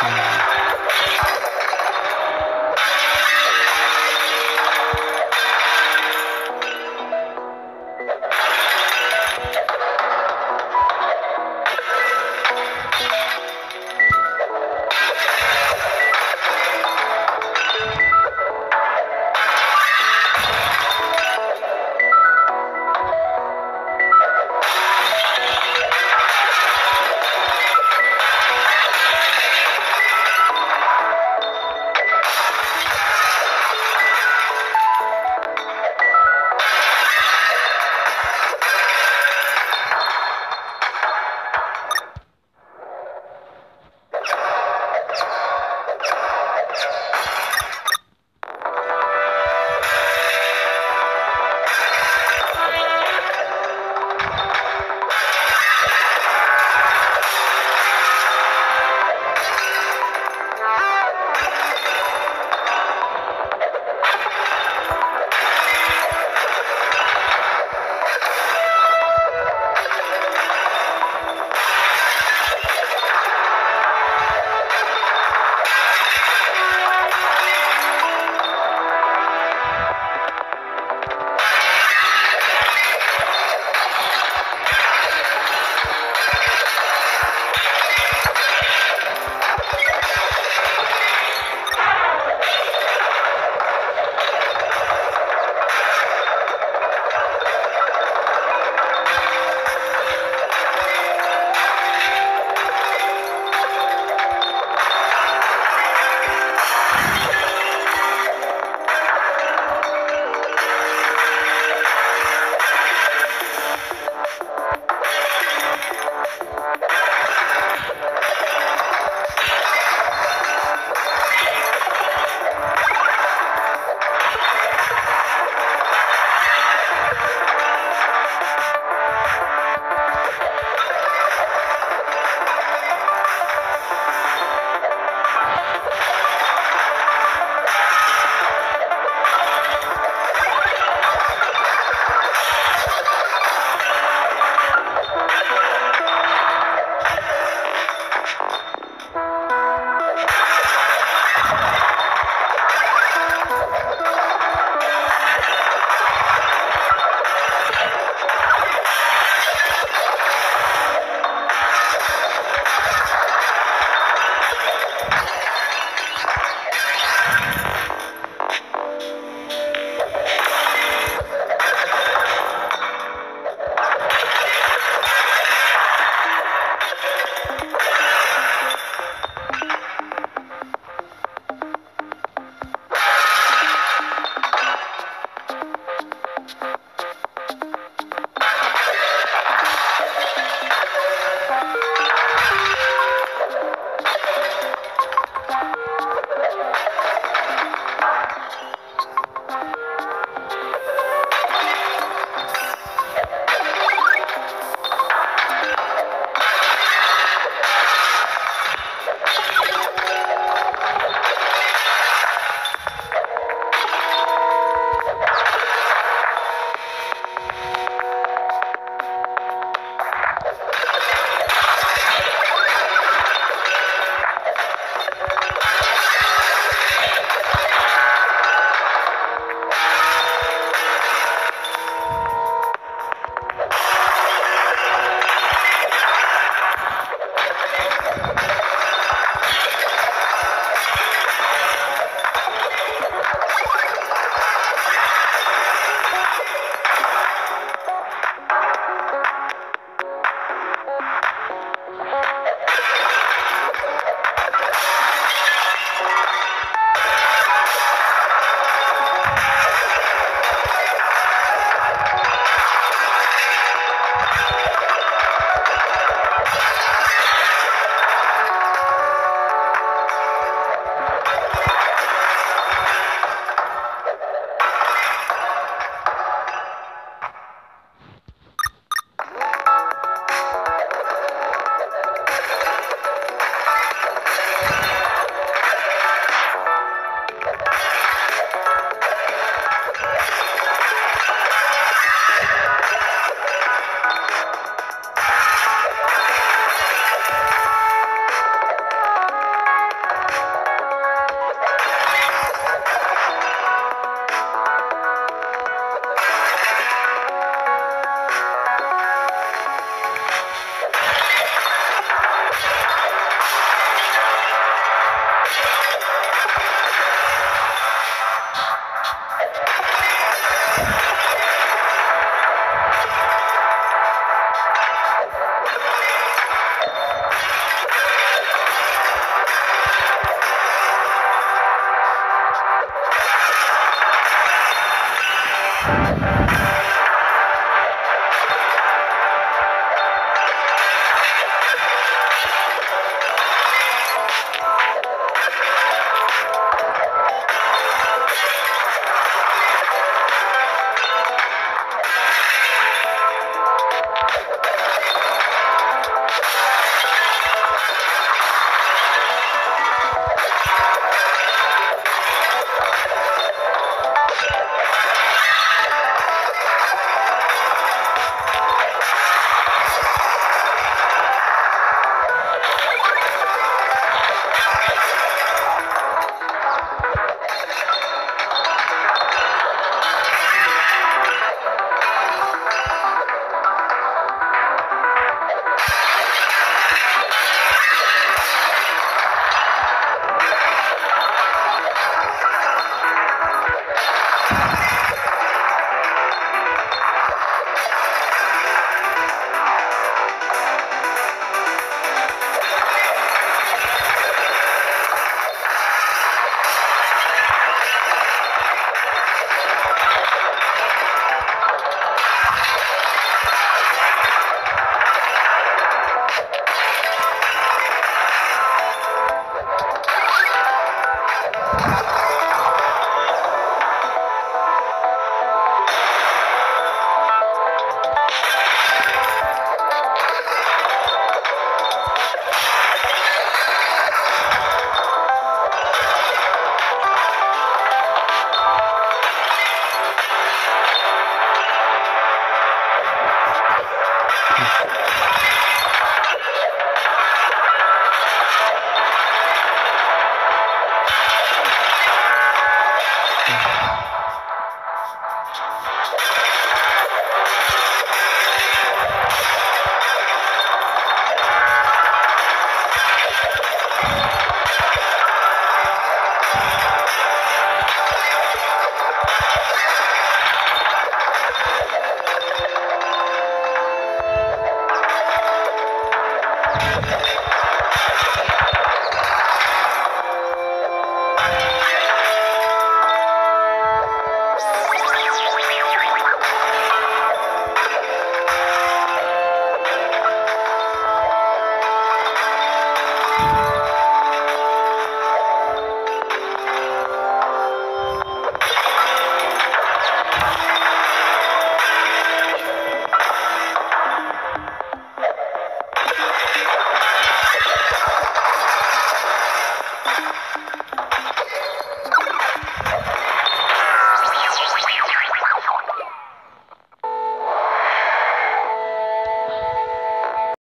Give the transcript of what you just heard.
Yeah.